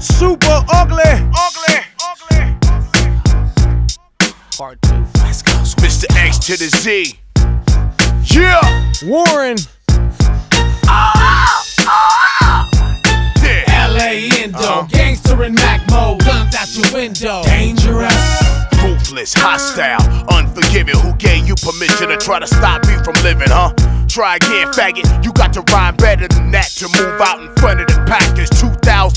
Super ugly. Ugly. Ugly. Part two. Let's go. Mr. X to the Z. Yeah. Warren. Yeah. LA Indo, uh-huh. gangster in Mac mode, guns out your window. Dangerous. Ruthless, hostile, unforgiving. Who gave you permission to try to stop me from living, huh? Try again, faggot. You got to rhyme better than that to move out in front of the pack.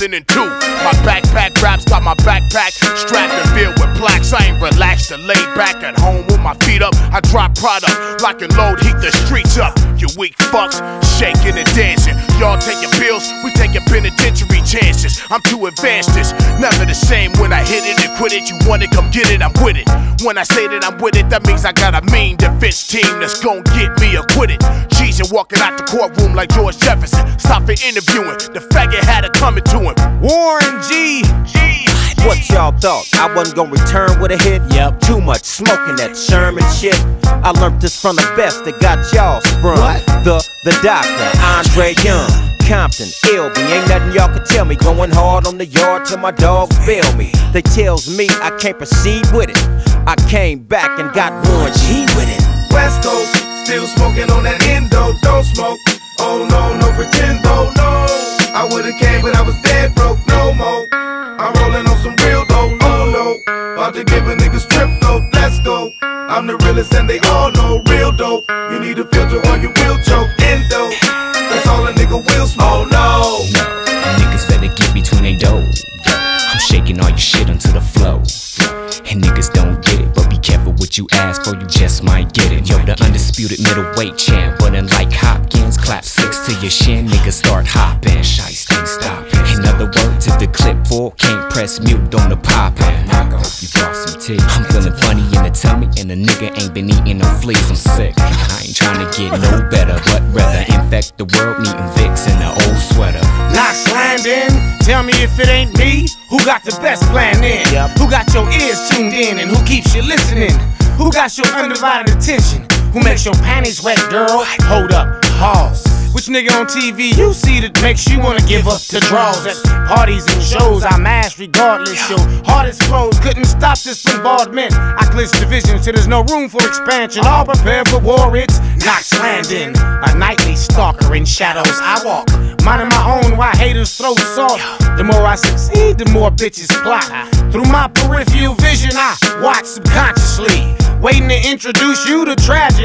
It's 2002. My backpack raps got my backpack strapped and filled with plaques. I ain't relaxed and laid back at home with my feet up. I drop product, lock and load, heat the streets up. Weak fucks, shaking and dancing. Y'all taking pills, we taking penitentiary chances. I'm too advanced this, never the same when I hit it and quit it. You want it, come get it, I'm with it. When I say that I'm with it, that means I got a mean defense team that's gon' get me acquitted. Cheese and walking out the courtroom like George Jefferson. Stop for interviewing, the faggot had it coming to him. Warren G. G. What y'all thought? I wasn't gonna return with a hit? Yep. Too much smoking that Sherman shit. I learned this from the best that got y'all sprung. What? The the doctor, Andre Young. Compton, LB, ain't nothing y'all can tell me. Going hard on the yard till my dog bail me. They tells me I can't proceed with it. I came back and got Warren G with it. West Coast, still smoking on that endo, don't smoke. Oh no, no pretendo, no. I would've came, but About to give a nigga strip though, let's go. I'm the realest and they all know real dope. You need a filter or you will choke, endo. That's all a nigga will smoke, no. No, niggas better get between they dough. I'm shaking all your shit onto the flow. And niggas don't get it, but be careful what you ask for, you just might get it. Yo, the undisputed middleweight champ, but unlike Hopkins, clap six to your shin, niggas start hopping. Ain't stopping. In other words, if the clip can't press mute on the poppin'. I hope you brought some tea. I'm feeling funny in the tummy, and the nigga ain't been eating no fleas. I'm sick. I ain't trying to get no better, but rather infect the world, needing Vicks in the old sweater. Knoc-Turn'al. Tell me if it ain't me. Who got the best plan in? Who got your ears tuned in and who keeps you listening? Who got your undivided attention? Who makes your panties wet, girl? Hold up, pause. Which nigga on TV you see that makes you wanna give up to draws at parties and shows? I mash regardless. Your hardest flows couldn't stop this bombardment. I clinch division till there's no room for expansion. All prepared for war. It's Knoc-Turn'al, a nightly stalker in shadows I walk. Minding my own while haters throw salt. The more I succeed, the more bitches plot. Through my peripheral vision, I watch subconsciously. Waiting to introduce you to tragedy.